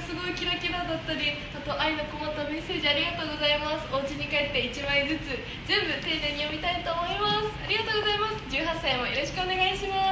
すごいキラキラだったりあと愛のこもったメッセージありがとうございます。お家に帰って1枚ずつ全部丁寧に読みたいと思います。ありがとうございます。18歳もよろしくお願いします。